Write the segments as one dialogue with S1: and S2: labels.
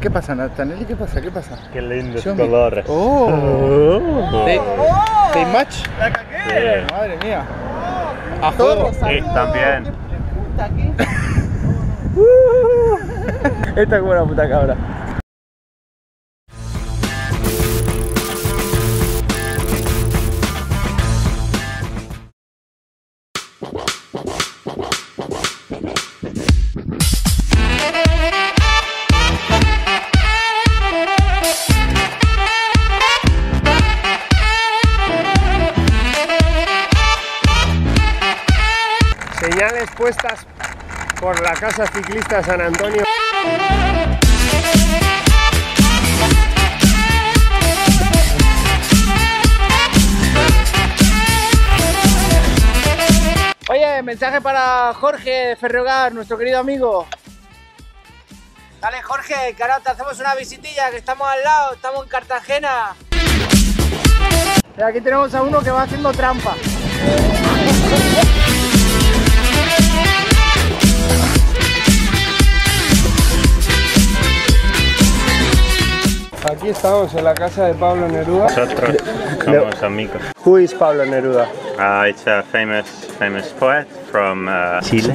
S1: ¿Qué pasa, Natanelli? ¿Qué pasa? ¿Qué pasa?
S2: Qué lindos
S1: Show me.
S2: colores.
S1: Oh. ¿They, they match?
S2: Sí.
S1: Madre mía. A juego.
S2: Sí, también.
S1: Esta es como una puta cabra.
S3: Señales puestas por la Casa Ciclista San Antonio.
S1: Oye, mensaje para Jorge Ferrogar, nuestro querido amigo. Dale, Jorge, que ahora te hacemos una visitilla, que estamos al lado, estamos en Cartagena. Y aquí tenemos a uno que va haciendo trampa.
S3: Aquí estamos en la casa de Pablo Neruda.
S2: Nosotros somos amigos.
S3: Who is Pablo Neruda?
S2: Uh, it's a famous, famous poet from uh, Chile.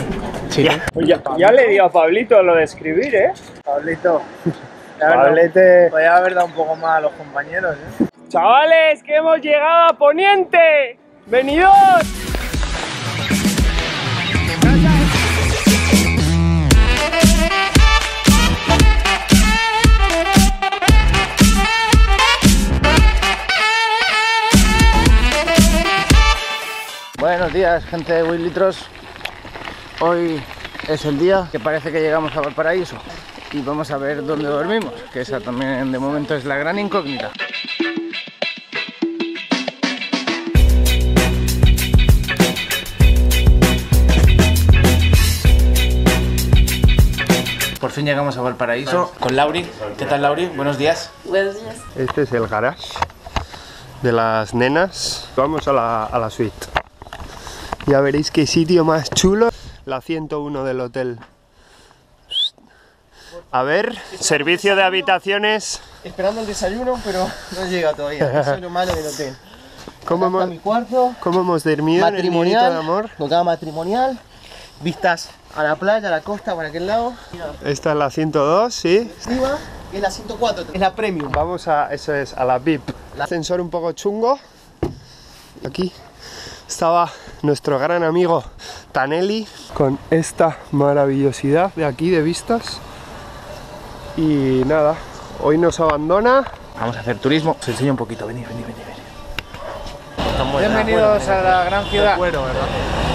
S1: Chile.
S3: Ya, ya le dio a Pablito lo de escribir, ¿eh?
S1: Pablito.
S3: Pablete.
S1: Podría haber dado un poco más a los compañeros, ¿eh?
S3: Chavales, que hemos llegado a Poniente. ¡Venidos!
S1: Días, gente de Willitros. Hoy es el día que parece que llegamos a Valparaíso y vamos a ver dónde dormimos, que esa también de momento es la gran incógnita. Por fin llegamos a Valparaíso con Lauri. ¿Qué tal, Lauri? Buenos días.
S4: Buenos días.
S3: Este es el garage de las nenas. Vamos a la, a la suite. Ya veréis qué sitio más chulo. La 101 del hotel. A ver, servicio de habitaciones.
S5: Esperando el desayuno, pero no llega todavía. Eso es lo malo del hotel.
S3: ¿Cómo hemos,
S5: mi cuarto,
S3: cómo hemos dormido en el
S5: matrimonial,
S3: de amor?
S5: con matrimonial, vistas a la playa, a la costa, para aquel lado.
S3: Esta es la 102, sí.
S5: arriba, es la 104, es la premium.
S3: Vamos a, eso es, a la VIP. Ascensor un poco chungo. Aquí estaba nuestro gran amigo Tanelli con esta maravillosidad de aquí de vistas. Y nada, hoy nos abandona.
S1: Vamos a hacer turismo. Os enseño un poquito. Venid, venid, venid. venid. Bienvenidos a la gran ciudad.
S2: Empanada.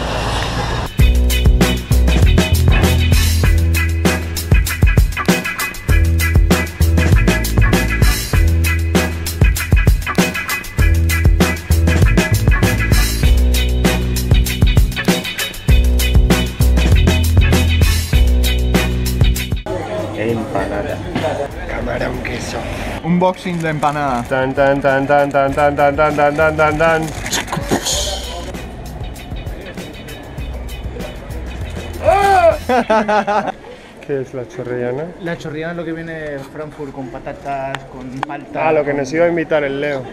S1: Unboxing de empanada.
S3: Tan tan tan tan tan tan tan tan tan tan tan tan. ¿Qué es la chorrillana?
S1: La chorrillana es lo que viene de Frankfurt con patatas, con palta.
S3: Ah, lo que nos iba a invitar el Leo.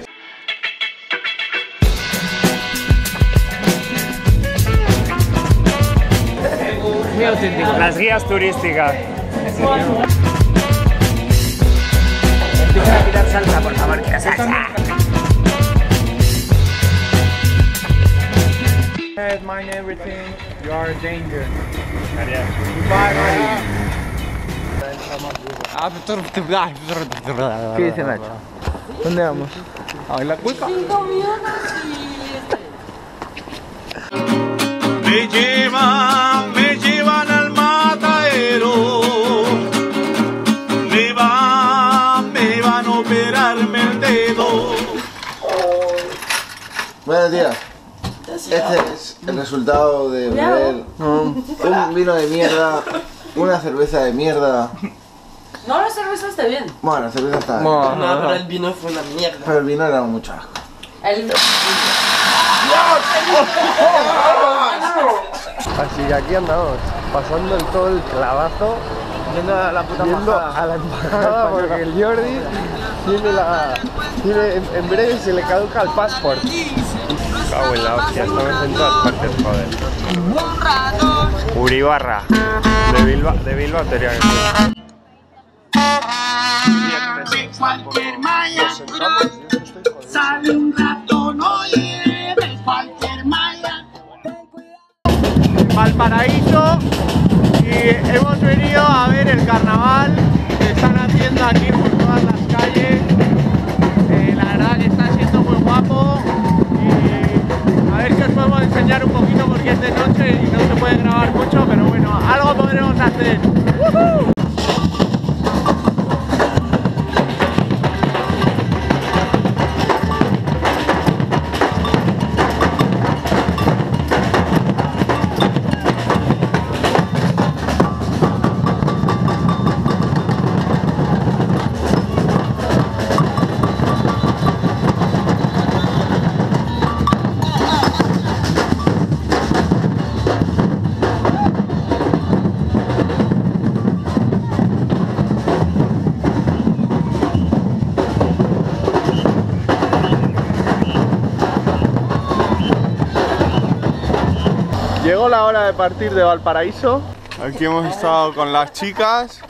S1: Muy auténtico.
S3: Las guías turísticas.
S1: Empieza a tirar salsa, por favor, que la salsa. Mine everything, you are a danger. Goodbye, ¿Qué dice Nacho? ¿Dónde vamos? A la cuica.
S6: Me llevan, me
S5: Días. Este es el resultado de beber un vino de mierda, una cerveza de mierda.
S4: No, la cerveza está bien.
S5: Bueno, la cerveza está bien,
S4: No, pero el vino fue una mierda.
S5: pero el vino era mucho asco.
S4: El...
S3: Así que aquí andamos, pasando el todo el clavazo
S1: Yendo a la puta
S3: yendo
S1: embajada.
S3: a la embajada porque el Jordi tiene la. Tiene, en, en breve se le caduca el passport. Cago en la hostia, estamos en todas partes, joder. Uribarra. De Bilbao, de Bilbao tenía que ser.
S6: Cualquier malla sale un ratón, oye, de cualquier malla.
S1: Valparaíso y hemos venido a ver el carnaval que están haciendo aquí por todas las un poquito porque es de noche y no se puede grabar mucho, pero bueno, algo podremos hacer.
S7: Llegó la hora de partir de Valparaíso. Aquí hemos estado con las chicas,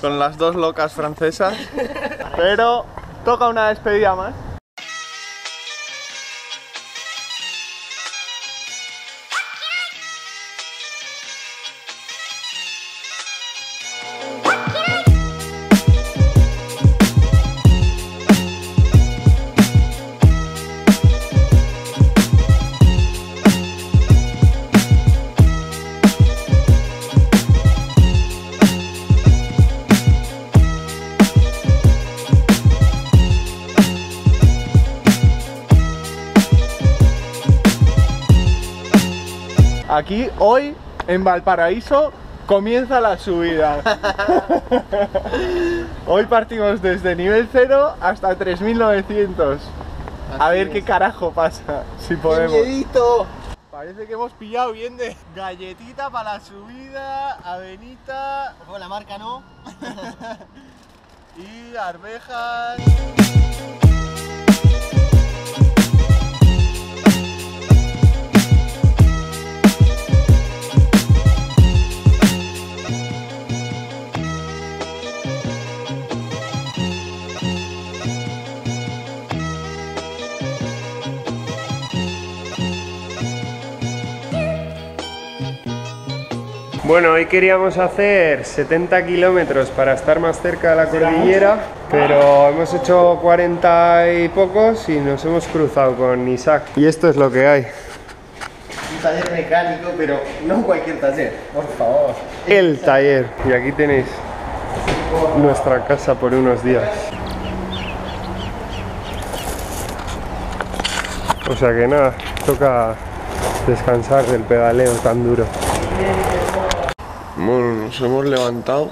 S7: con las dos locas francesas. Pero toca una despedida más. Aquí, hoy, en Valparaíso, comienza la subida. hoy partimos desde nivel 0 hasta 3900. A ver qué carajo pasa, si podemos. Parece que hemos pillado bien de galletita para la subida, avenita. Ojo, la marca no. y arvejas.
S3: Bueno, hoy queríamos hacer 70 kilómetros para estar más cerca de la cordillera, pero hemos hecho 40 y pocos y nos hemos cruzado con Isaac. Y esto es lo que hay.
S5: Un taller mecánico, pero no cualquier taller, por favor.
S3: El taller. Y aquí tenéis nuestra casa por unos días. O sea que nada, toca descansar del pedaleo tan duro. Bueno, nos hemos levantado.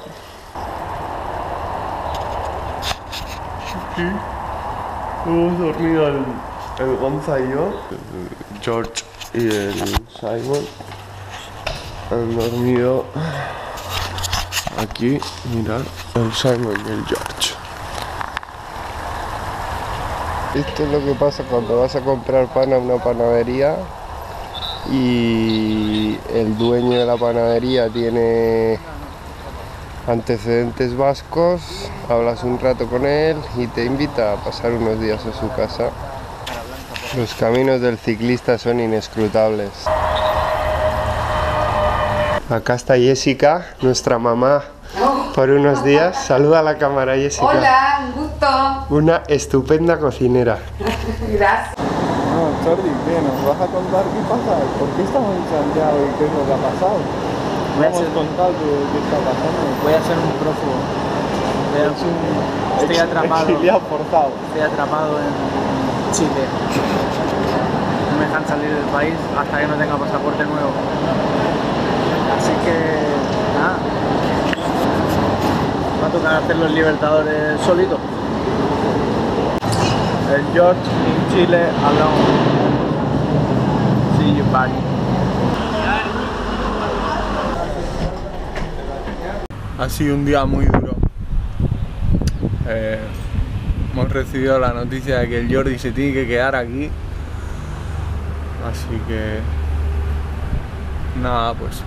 S3: Hemos dormido el, el Gonza y yo, el George y el Simon. Han dormido aquí, mirad, el Simon y el George. Esto es lo que pasa cuando vas a comprar pan a una panadería y el dueño de la panadería tiene antecedentes vascos, hablas un rato con él y te invita a pasar unos días en su casa. Los caminos del ciclista son inescrutables. Acá está Jessica, nuestra mamá, por unos días. Saluda a la cámara, Jessica.
S8: Hola, un gusto.
S3: Una estupenda cocinera.
S8: Gracias.
S7: Jordi, ¿qué? ¿Nos vas a contar qué pasa? ¿Por qué estamos en Santiago y qué es lo que ha pasado?
S1: Voy a
S7: contar qué, qué está pasando.
S1: Voy a ser un prófugo. Voy a- Estoy atrapado.
S7: Forzado.
S1: Estoy atrapado en Chile. No me dejan salir del país hasta que no tenga pasaporte nuevo. Así que nada. Va a tocar hacer los libertadores solito.
S7: El George in Chile alone. See you, buddy. Ha sido un día muy duro. Eh, hemos recibido la noticia de que el Jordi se tiene que quedar aquí. Así que... Nada, pues...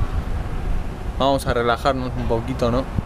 S7: Vamos a relajarnos un poquito, ¿no?